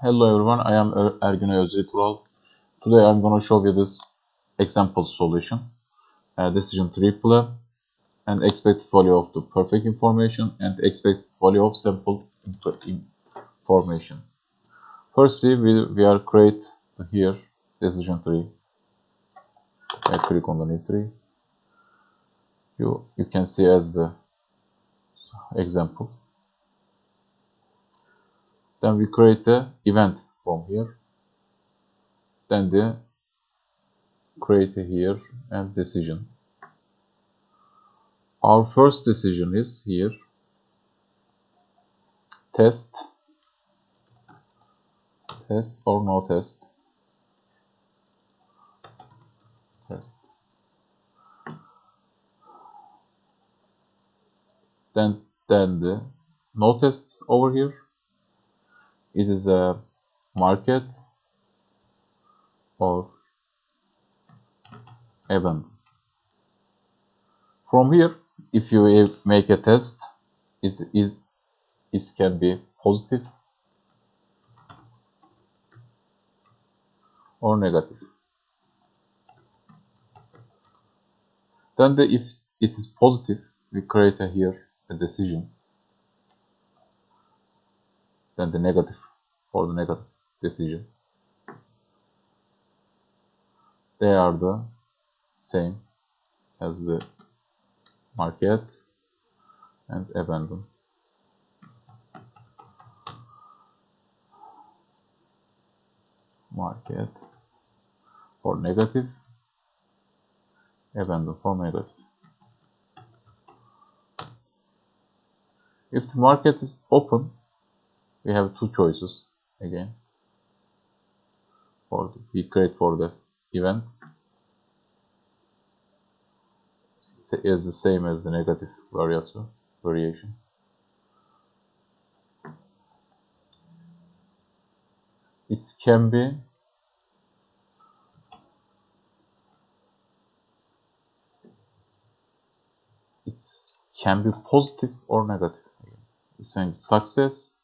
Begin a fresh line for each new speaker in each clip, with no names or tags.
Hello everyone, I am Er- Ergün Özdilkural. Today I'm going to show you this example solution, uh, decision triple, and expected value of the perfect information and expected value of sample information. Firstly, we, we are create here decision tree. I click on the new tree. You, you can see as the example. Then we create the event from here. Then the create here and decision. Our first decision is here. Test. Test or no test? Test. Then then the no test over here it is a market or event From here, if you make a test, it is it can be positive or negative. Then the, if it is positive, we create a here a decision. Then the negative for the negative decision. They are the same as the market and abandon. Market for negative, abandon for negative. If the market is open, we have two choices again. For the, we create for this event. Is the same as the negative variation uh, variation. It can be it can be positive or negative. It's saying success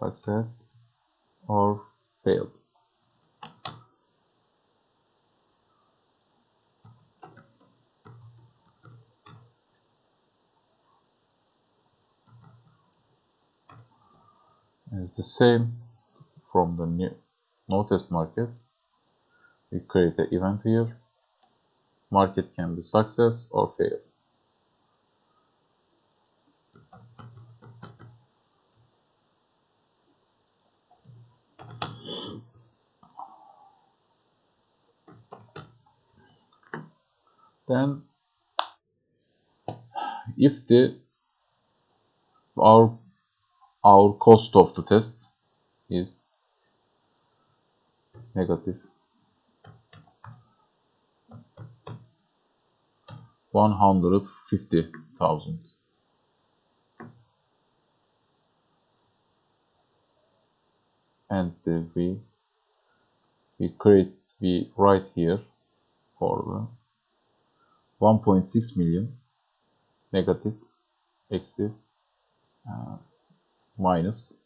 success or failed. It's the same from the new no test market. We create an event here. Market can be success or fail. Then if the our our cost of the test is negative. 150,000 and we we create we write here for the 1.6 million negative eksi uh, minus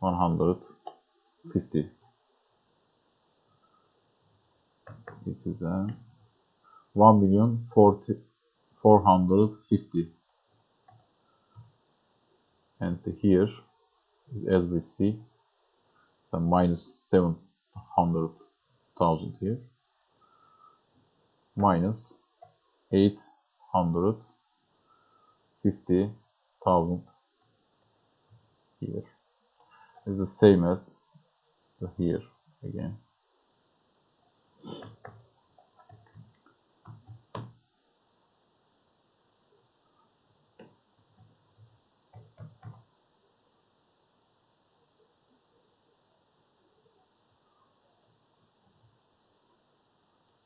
150 it is a 1 million 40 450 and here as we see a minus 700,000 here minus 850,000 here is the same as the here again.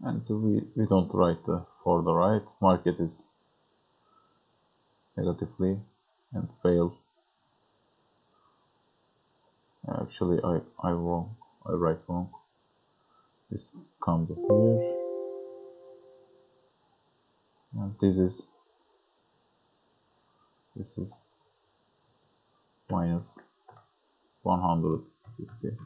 And we, we don't write the for the right. Market is negatively and fail. Actually I, I wrong. I write wrong. This comes here. And this is this is minus 150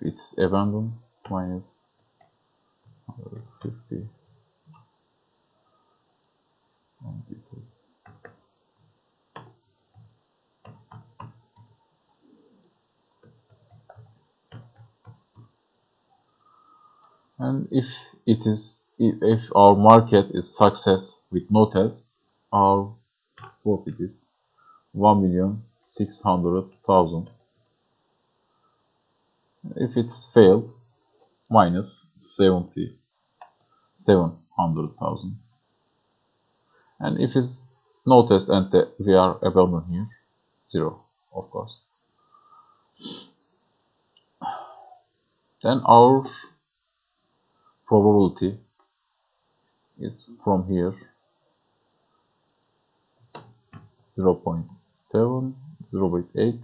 it's abandoned minus 150 and this is and if it is if our market is success with no test our profit is 1 million 600 thousand if it's failed minus 70 700,000 and if it's no test and we are abandoned here zero of course. Then our probability is from here 0 0.7 0 0.8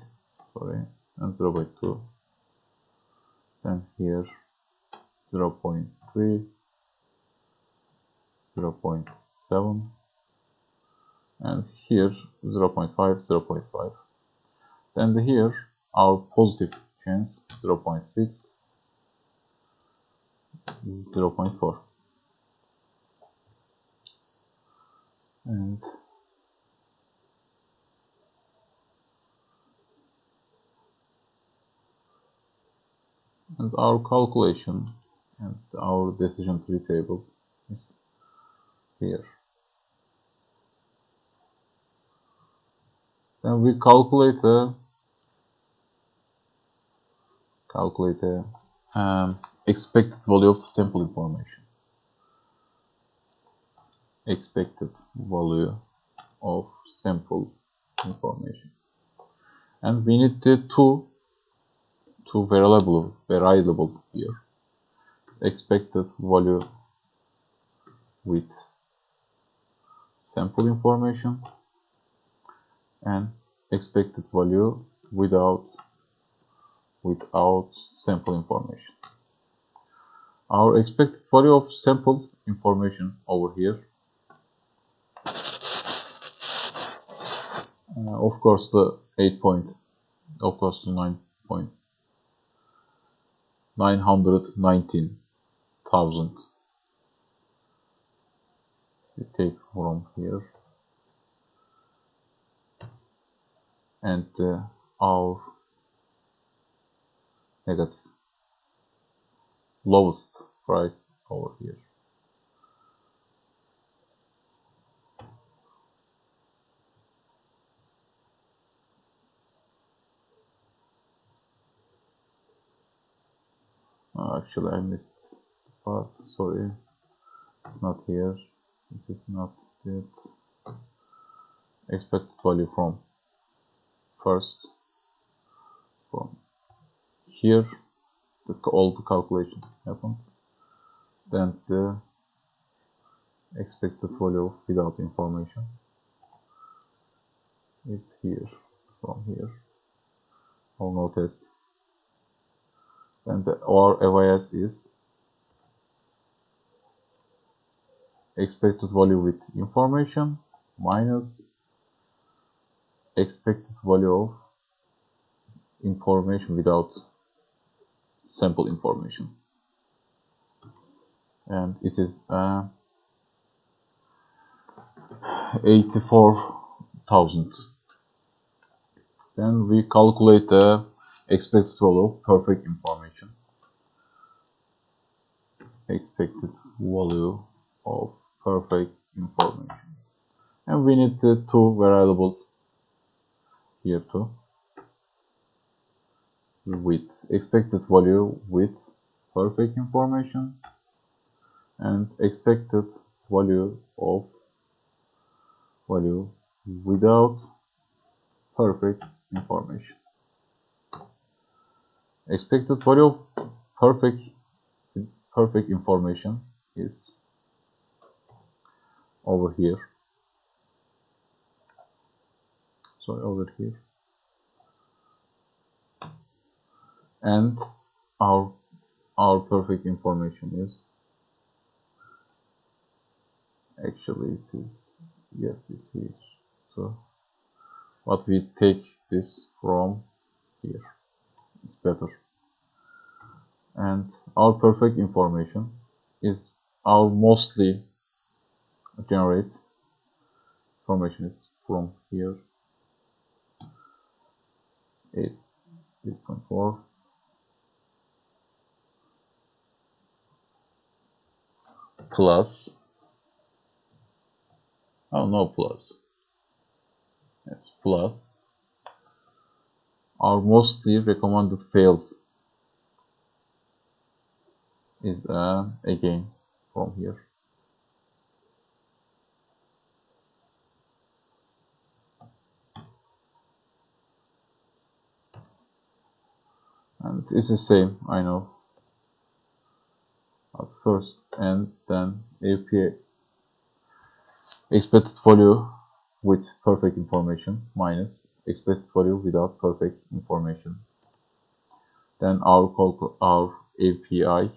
sorry and 0 0.2 then here. 0 0.3 0 0.7 and here 0 0.5 0 0.5 then here our positive chance 0 0.6 0 0.4 and and our calculation and our decision tree table is here. Then we calculate a calculate a um, expected value of the sample information. Expected value of sample information. And we need the two two variable variable here. Expected value with sample information and expected value without without sample information. Our expected value of sample information over here. Uh, of course the 8 point of course the 9 point 919,000 we take from here. And uh, our negative lowest price over here actually I missed the part sorry. It's not here. It is not that expected value from first. From here the, all the calculation happened. Then the expected value without information is here from here. I'll notice and the, our AYS is expected value with information minus expected value of information without sample information. And it is uh, 84,000 then we calculate the expected value of perfect information. Expected value of perfect information. And we need the two variables here too. With expected value with perfect information and expected value of value without perfect information expected value of perfect perfect information is over here. Sorry over here. And our our perfect information is actually it is yes it's here. So what we take this from here it's better. And our perfect information is our mostly generate information is from here. 8 8.4 plus. Oh no plus. Yes plus our mostly recommended failed is uh, again from here. And it's the same I know. At first and then APA expected value with perfect information minus expected value without perfect information. Then our call our API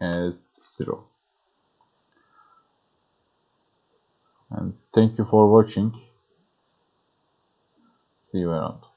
as 0 and thank you for watching. See you around